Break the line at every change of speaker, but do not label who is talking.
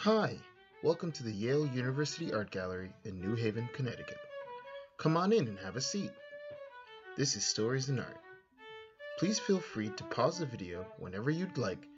Hi, welcome to the Yale University Art Gallery in New Haven, Connecticut. Come on in and have a seat. This is Stories and Art. Please feel free to pause the video whenever you'd like